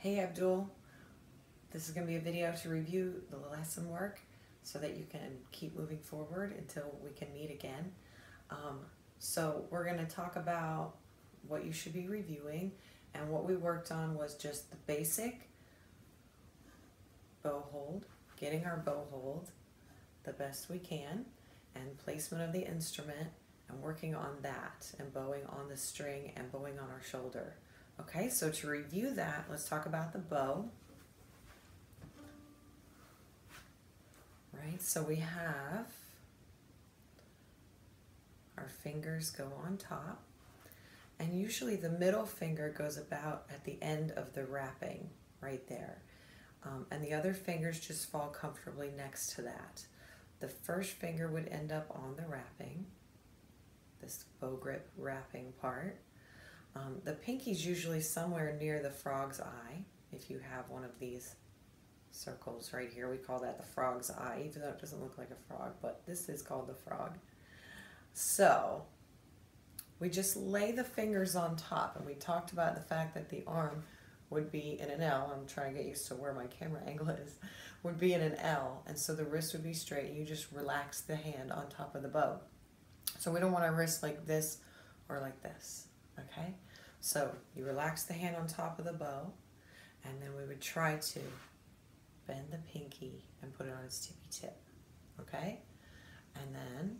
Hey Abdul, this is going to be a video to review the lesson work so that you can keep moving forward until we can meet again. Um, so we're going to talk about what you should be reviewing and what we worked on was just the basic bow hold, getting our bow hold the best we can and placement of the instrument and working on that and bowing on the string and bowing on our shoulder. Okay, so to review that, let's talk about the bow. Right, so we have our fingers go on top and usually the middle finger goes about at the end of the wrapping right there. Um, and the other fingers just fall comfortably next to that. The first finger would end up on the wrapping, this bow grip wrapping part. Um, the pinky's usually somewhere near the frog's eye, if you have one of these circles right here. We call that the frog's eye, even though it doesn't look like a frog, but this is called the frog. So, we just lay the fingers on top, and we talked about the fact that the arm would be in an L. I'm trying to get used to where my camera angle is. Would be in an L, and so the wrist would be straight. You just relax the hand on top of the bow. So we don't want our wrist like this or like this, okay? So you relax the hand on top of the bow, and then we would try to bend the pinky and put it on its tippy tip, okay? And then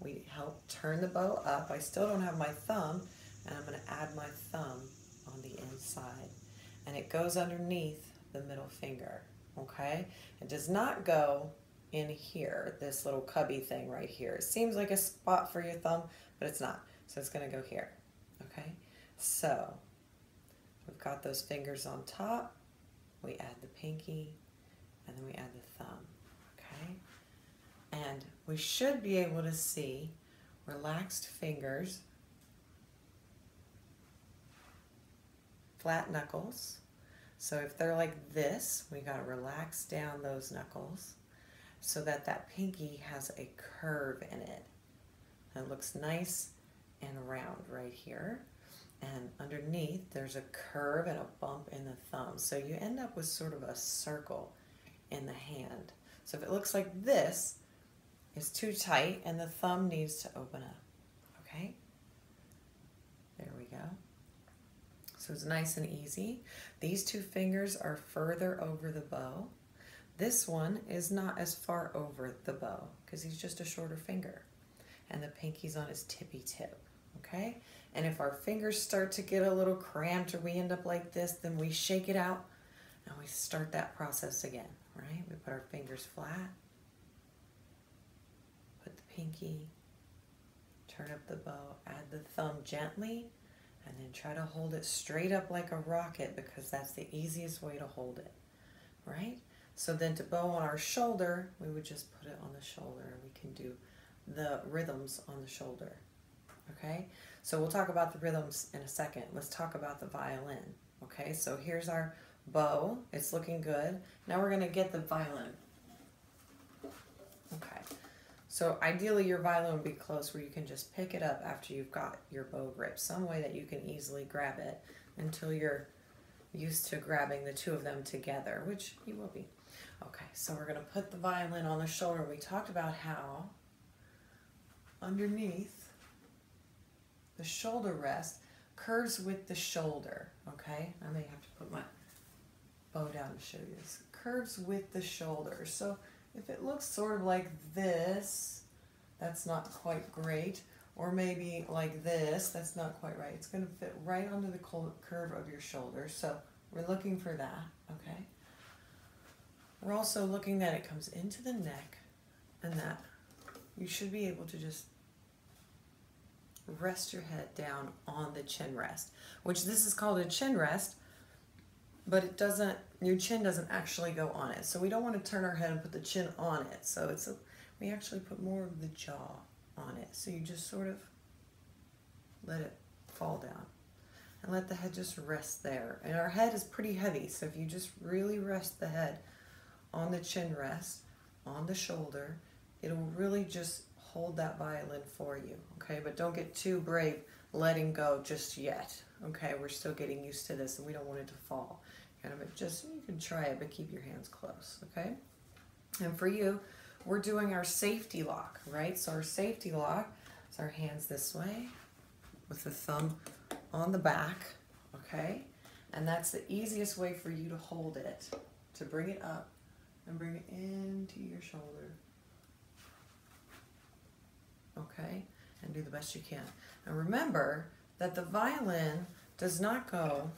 we help turn the bow up. I still don't have my thumb, and I'm gonna add my thumb on the inside. And it goes underneath the middle finger, okay? It does not go in here, this little cubby thing right here. It seems like a spot for your thumb, but it's not. So it's gonna go here, okay? So we've got those fingers on top. We add the pinky, and then we add the thumb, okay? And we should be able to see relaxed fingers, flat knuckles. So if they're like this, we gotta relax down those knuckles so that that pinky has a curve in it. It looks nice and round right here. And underneath, there's a curve and a bump in the thumb. So you end up with sort of a circle in the hand. So if it looks like this, it's too tight and the thumb needs to open up. Okay? There we go. So it's nice and easy. These two fingers are further over the bow. This one is not as far over the bow because he's just a shorter finger. And the pinky's on his tippy tip, okay? And if our fingers start to get a little cramped or we end up like this, then we shake it out and we start that process again, right? We put our fingers flat, put the pinky, turn up the bow, add the thumb gently, and then try to hold it straight up like a rocket because that's the easiest way to hold it, right? So then to bow on our shoulder, we would just put it on the shoulder and we can do the rhythms on the shoulder. Okay, so we'll talk about the rhythms in a second. Let's talk about the violin. Okay, so here's our bow. It's looking good. Now we're going to get the violin. Okay, so ideally your violin would be close where you can just pick it up after you've got your bow grip. Some way that you can easily grab it until you're used to grabbing the two of them together, which you will be. Okay, so we're going to put the violin on the shoulder. We talked about how underneath the shoulder rest curves with the shoulder, okay? I may have to put my bow down to show you this. Curves with the shoulder. So if it looks sort of like this, that's not quite great. Or maybe like this, that's not quite right. It's going to fit right onto the curve of your shoulder. So we're looking for that, okay? We're also looking that it comes into the neck and that you should be able to just rest your head down on the chin rest, which this is called a chin rest, but it doesn't, your chin doesn't actually go on it. So we don't want to turn our head and put the chin on it. So it's a, we actually put more of the jaw on it. So you just sort of let it fall down and let the head just rest there. And our head is pretty heavy. So if you just really rest the head on the chin rest, on the shoulder. It'll really just hold that violin for you, okay? But don't get too brave letting go just yet, okay? We're still getting used to this and we don't want it to fall. kind of just you can try it, but keep your hands close, okay? And for you, we're doing our safety lock, right? So our safety lock is our hands this way with the thumb on the back, okay? And that's the easiest way for you to hold it, to bring it up and bring it into your shoulder. Okay? And do the best you can. And remember that the violin does not go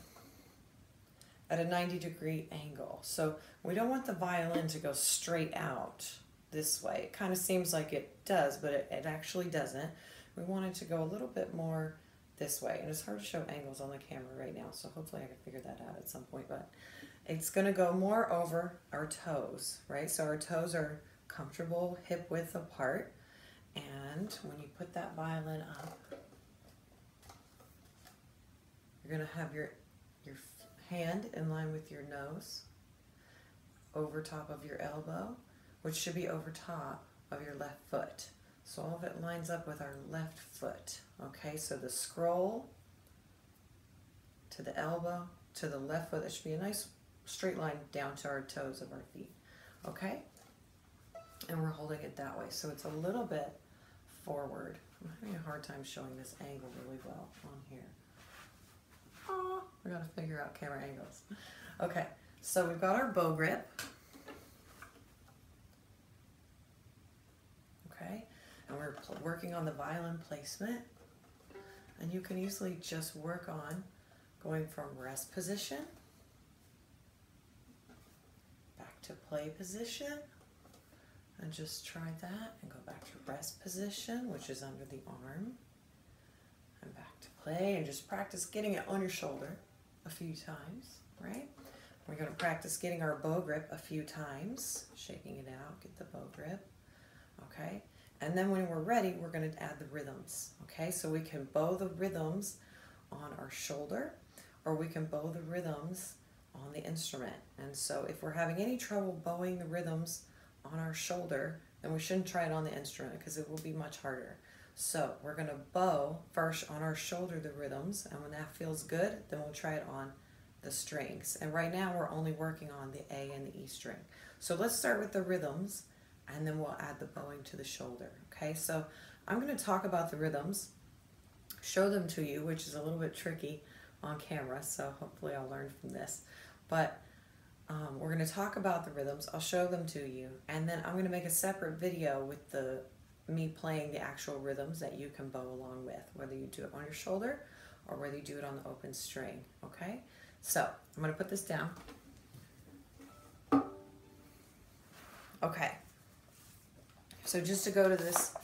at a 90 degree angle. So we don't want the violin to go straight out this way. It kind of seems like it does, but it, it actually doesn't. We want it to go a little bit more this way. And it's hard to show angles on the camera right now, so hopefully I can figure that out at some point. But it's going to go more over our toes, right? So our toes are comfortable hip width apart. And when you put that violin up, you're going to have your, your hand in line with your nose over top of your elbow, which should be over top of your left foot. So all of it lines up with our left foot. Okay, so the scroll to the elbow to the left foot, that should be a nice straight line down to our toes of our feet. Okay? And we're holding it that way. So it's a little bit forward. I'm having a hard time showing this angle really well on here. Oh, we gotta figure out camera angles. Okay, so we've got our bow grip. Okay, and we're working on the violin placement. And you can easily just work on going from rest position back to play position and just try that and go back to rest position which is under the arm and back to play and just practice getting it on your shoulder a few times right we're going to practice getting our bow grip a few times shaking it out get the bow grip okay and then when we're ready, we're going to add the rhythms. Okay, so we can bow the rhythms on our shoulder or we can bow the rhythms on the instrument. And so if we're having any trouble bowing the rhythms on our shoulder, then we shouldn't try it on the instrument because it will be much harder. So we're going to bow first on our shoulder the rhythms, and when that feels good, then we'll try it on the strings. And right now we're only working on the A and the E string. So let's start with the rhythms and then we'll add the bowing to the shoulder. Okay, so I'm going to talk about the rhythms, show them to you, which is a little bit tricky on camera, so hopefully I'll learn from this. But um, we're going to talk about the rhythms, I'll show them to you, and then I'm going to make a separate video with the me playing the actual rhythms that you can bow along with, whether you do it on your shoulder or whether you do it on the open string, okay? So I'm going to put this down. Okay, so just to go to this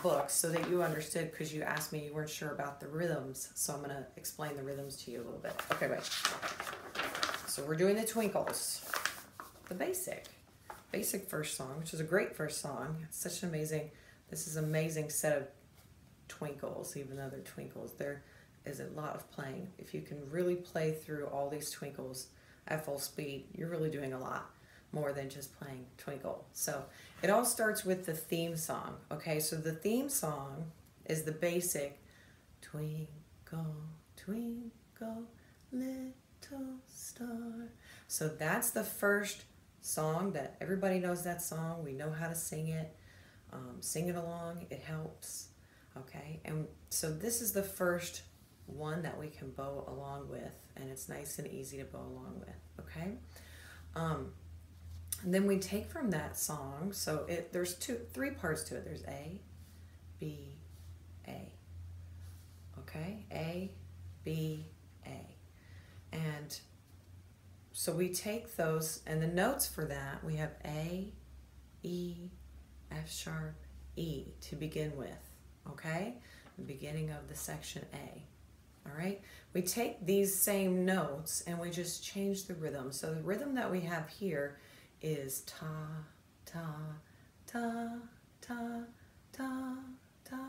book so that you understood, because you asked me you weren't sure about the rhythms, so I'm going to explain the rhythms to you a little bit. Okay, wait. So we're doing the twinkles, the basic, basic first song, which is a great first song. It's such an amazing, this is amazing set of twinkles, even though they're twinkles. There is a lot of playing. If you can really play through all these twinkles at full speed, you're really doing a lot more than just playing Twinkle. So it all starts with the theme song. Okay, so the theme song is the basic Twinkle, Twinkle, Little Star. So that's the first song that everybody knows that song. We know how to sing it. Um, sing it along, it helps. Okay, and so this is the first one that we can bow along with, and it's nice and easy to bow along with. Okay. Um, and then we take from that song, so it there's two three parts to it. There's A, B, A. Okay? A, B. And so we take those and the notes for that, we have A, E, F sharp, E to begin with. Okay? The beginning of the section A. All right? We take these same notes and we just change the rhythm. So the rhythm that we have here is ta, ta, ta, ta, ta, ta,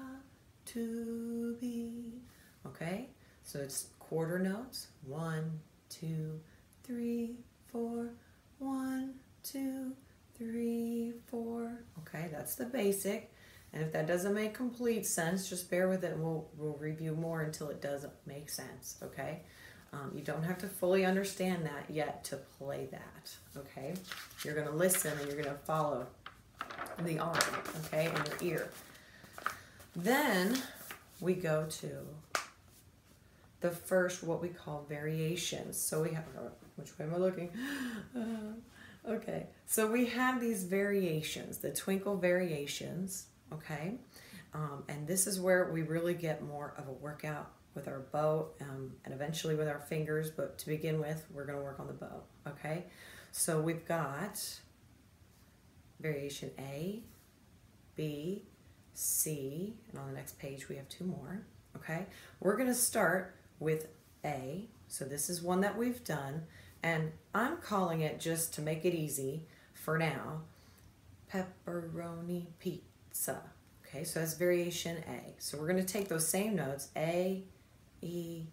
to be. Okay? So it's quarter notes. One, two, three, four. One, two, three, four. Okay, that's the basic. And if that doesn't make complete sense, just bear with it and we'll, we'll review more until it doesn't make sense. Okay? Um, you don't have to fully understand that yet to play that, okay? You're going to listen and you're going to follow the arm, okay, and your ear. Then we go to the first, what we call variations. So we have, which way am I looking? Uh, okay, so we have these variations, the twinkle variations, okay? Um, and this is where we really get more of a workout with our bow um, and eventually with our fingers. But to begin with, we're going to work on the bow, okay? So we've got variation A, B, C, and on the next page we have two more, okay? We're going to start with A. So this is one that we've done, and I'm calling it just to make it easy for now, pepperoni pizza. Okay, so that's variation A. So we're going to take those same notes, A, E,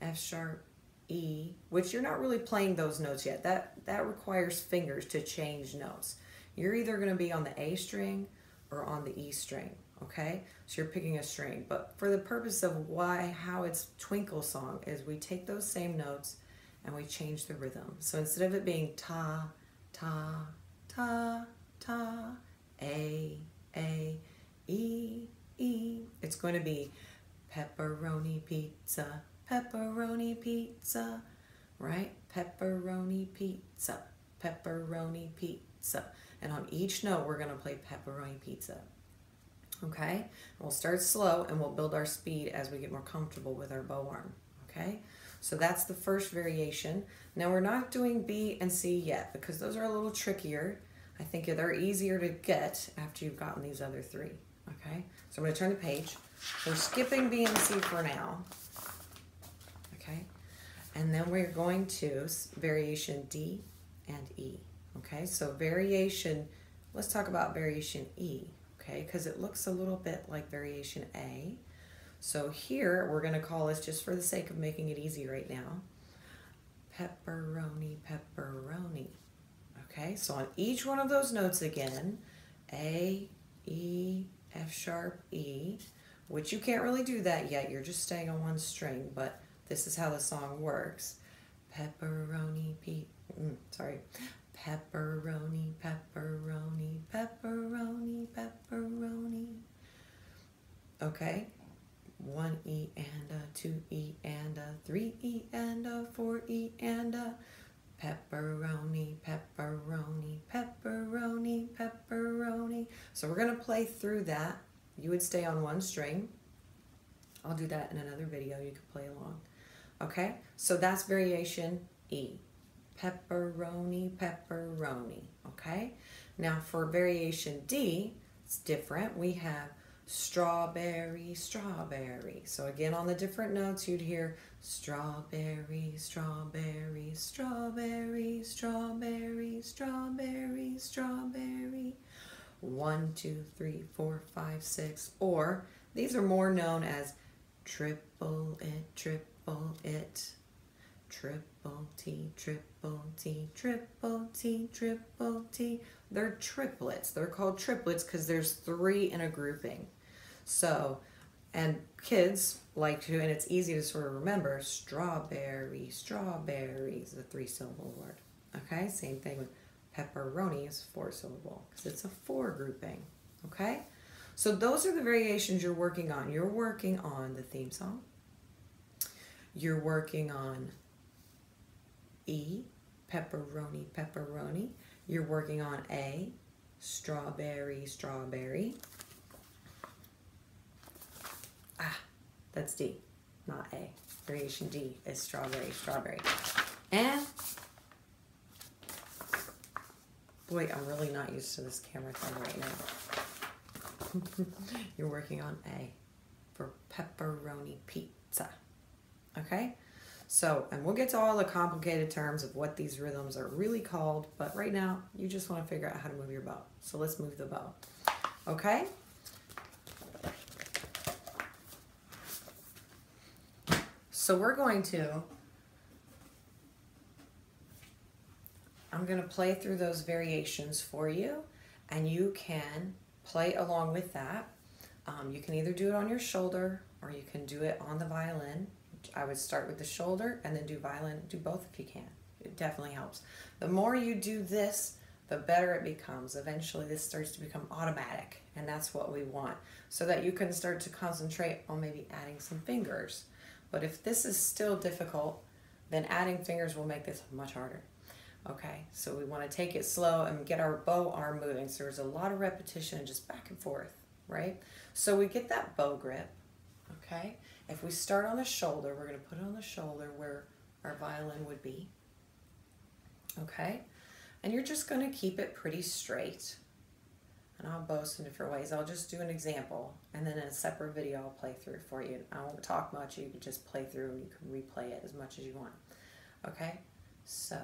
F sharp, E, which you're not really playing those notes yet. That, that requires fingers to change notes. You're either going to be on the A string or on the E string, okay? So you're picking a string. But for the purpose of why, how it's twinkle song is we take those same notes and we change the rhythm. So instead of it being ta, ta, ta, ta, A, A, E, E, it's going to be pepperoni pizza, pepperoni pizza, right? Pepperoni pizza, pepperoni pizza. And on each note, we're going to play pepperoni pizza. Okay? We'll start slow and we'll build our speed as we get more comfortable with our bow arm. Okay? So that's the first variation. Now we're not doing B and C yet because those are a little trickier. I think they're easier to get after you've gotten these other three. Okay? So I'm going to turn the page. We're skipping B and C for now. Okay? And then we're going to variation D and E. Okay, so variation, let's talk about variation E, okay, because it looks a little bit like variation A. So here, we're going to call this, just for the sake of making it easy right now, pepperoni, pepperoni. Okay, so on each one of those notes again, A, E, F sharp, E, which you can't really do that yet, you're just staying on one string, but this is how the song works. Pepperoni, P, mm, sorry, Pepperoni, pepperoni, pepperoni, pepperoni. Okay, one E and a, two E and a, three E and a, four E and a. Pepperoni, pepperoni, pepperoni, pepperoni. So we're going to play through that. You would stay on one string. I'll do that in another video. You can play along. Okay, so that's variation E pepperoni, pepperoni, okay? Now for variation D, it's different. We have strawberry, strawberry. So again, on the different notes, you'd hear strawberry, strawberry, strawberry, strawberry, strawberry, strawberry. One, two, three, four, five, six. Or these are more known as triple it, triple it, triple T, triple T, triple T, triple T. They're triplets. They're called triplets because there's three in a grouping. So, and kids like to, and it's easy to sort of remember, strawberry, strawberry is a three syllable word. Okay, same thing with pepperoni is four syllable because it's a four grouping. Okay, so those are the variations you're working on. You're working on the theme song. You're working on E, pepperoni, pepperoni. You're working on A, strawberry, strawberry. Ah, that's D, not A. Variation D is strawberry, strawberry. And, boy, I'm really not used to this camera thing right now. You're working on A for pepperoni pizza. Okay? So, and we'll get to all the complicated terms of what these rhythms are really called, but right now you just want to figure out how to move your bow. So let's move the bow. Okay? So we're going to, I'm going to play through those variations for you and you can play along with that. Um, you can either do it on your shoulder or you can do it on the violin I would start with the shoulder and then do violin, do both if you can. It definitely helps. The more you do this, the better it becomes. Eventually, this starts to become automatic, and that's what we want so that you can start to concentrate on maybe adding some fingers. But if this is still difficult, then adding fingers will make this much harder. Okay, so we want to take it slow and get our bow arm moving. So there's a lot of repetition just back and forth, right? So we get that bow grip, okay? If we start on the shoulder, we're going to put it on the shoulder where our violin would be, okay? And you're just going to keep it pretty straight. And I'll bow in different ways. I'll just do an example, and then in a separate video, I'll play through for you. I won't talk much. You can just play through, and you can replay it as much as you want. Okay? So,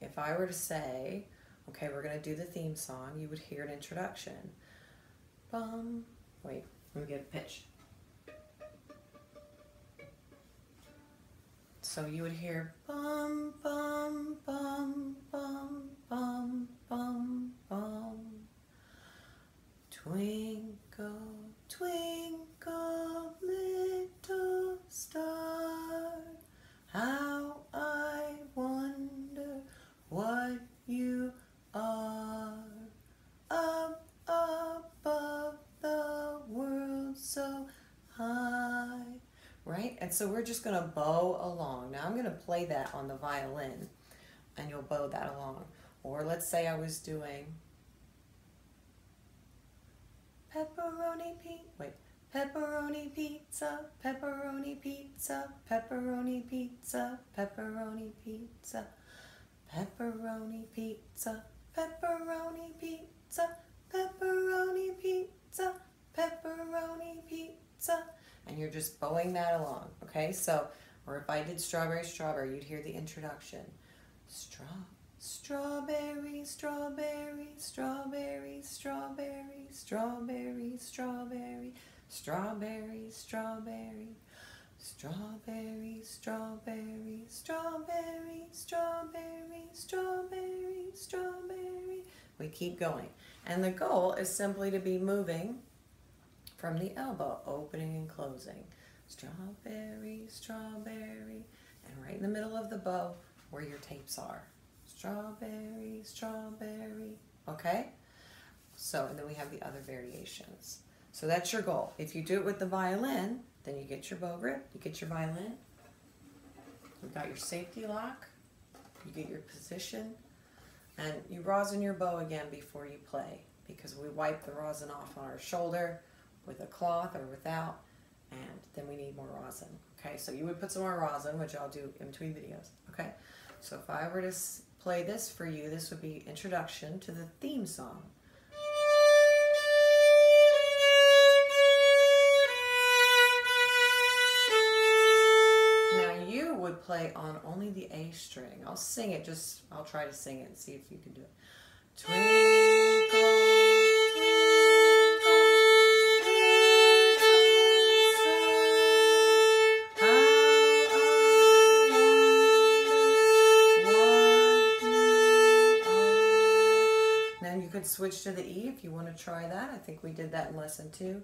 if I were to say, okay, we're going to do the theme song, you would hear an introduction. Bum. Wait, let me get a pitch. So you would hear bum, bum, bum, bum, bum, bum, bum. Twinkle, twinkle, little star, wonder what you are. Up above the world so high. Right? And so we're just going to bow along. Now I'm going to play that on the violin and you'll bow that along. Or let's say I was doing pepperoni pizza. Wait. Pepperoni pizza, pepperoni pizza, pepperoni pizza, pepperoni pizza, pepperoni pizza, pepperoni pizza, pepperoni pizza, pepperoni pizza. And you're just bowing that along, okay? So, or if I did strawberry, strawberry, you'd hear the introduction. Straw, strawberry, strawberry, strawberry, strawberry, strawberry, strawberry, strawberry, strawberry. Strawberry, strawberry, strawberry, strawberry, strawberry, strawberry. We keep going. And the goal is simply to be moving from the elbow, opening and closing. Strawberry, strawberry, and right in the middle of the bow where your tapes are. Strawberry, strawberry, okay? So, and then we have the other variations. So that's your goal. If you do it with the violin, then you get your bow grip, you get your violin, you got your safety lock, you get your position, and you rosin your bow again before you play because we wipe the rosin off on our shoulder with a cloth or without, and then we need more rosin. Okay, so you would put some more rosin, which I'll do in between videos. Okay, so if I were to play this for you, this would be introduction to the theme song. Now you would play on only the A string. I'll sing it, just, I'll try to sing it and see if you can do it. Twinkle, switch to the E if you want to try that. I think we did that in lesson two.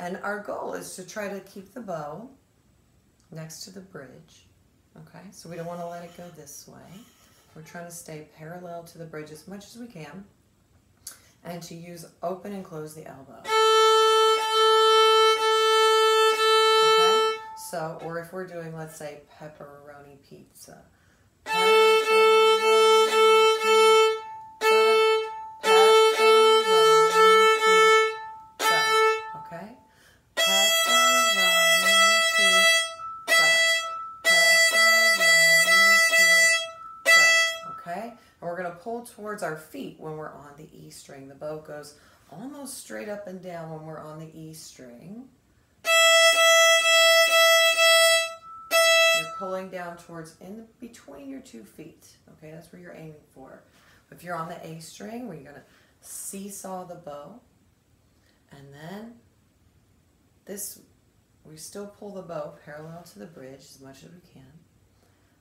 And our goal is to try to keep the bow next to the bridge. Okay, so we don't want to let it go this way. We're trying to stay parallel to the bridge as much as we can and to use open and close the elbow. Okay, so, or if we're doing, let's say, pepperoni pizza. Towards our feet when we're on the E string. The bow goes almost straight up and down when we're on the E string. You're pulling down towards in between your two feet. Okay, that's where you're aiming for. If you're on the A string, you're going to seesaw the bow, and then this we still pull the bow parallel to the bridge as much as we can.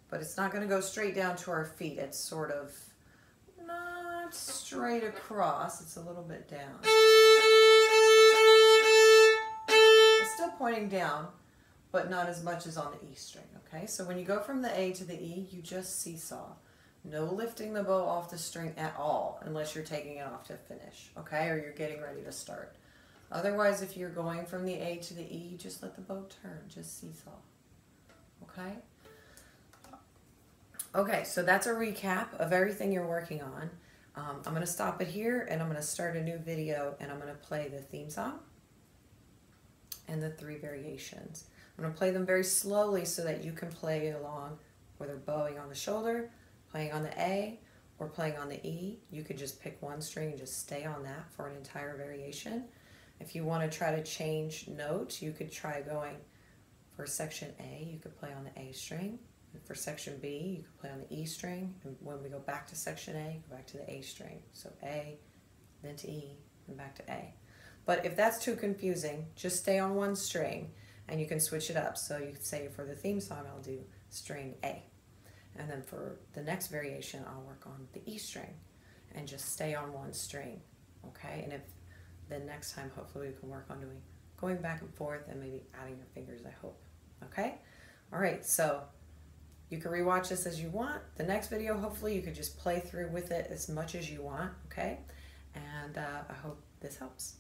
But it's not going to go straight down to our feet. It's sort of not straight across. It's a little bit down. It's still pointing down, but not as much as on the E string, okay? So when you go from the A to the E, you just seesaw. No lifting the bow off the string at all, unless you're taking it off to finish, okay? Or you're getting ready to start. Otherwise, if you're going from the A to the E, just let the bow turn, just seesaw, okay? Okay, so that's a recap of everything you're working on. Um, I'm going to stop it here and I'm going to start a new video and I'm going to play the theme song and the three variations. I'm going to play them very slowly so that you can play along whether bowing on the shoulder, playing on the A, or playing on the E. You could just pick one string and just stay on that for an entire variation. If you want to try to change notes, you could try going for section A, you could play on the A string for section B, you can play on the E string, and when we go back to section A, go back to the A string. So A, then to E, and back to A. But if that's too confusing, just stay on one string and you can switch it up. So you could say for the theme song, I'll do string A. And then for the next variation, I'll work on the E string and just stay on one string. Okay, and if the next time, hopefully, we can work on doing going back and forth and maybe adding your fingers, I hope. Okay, all right, so you can rewatch this as you want. The next video, hopefully, you could just play through with it as much as you want, okay? And uh, I hope this helps.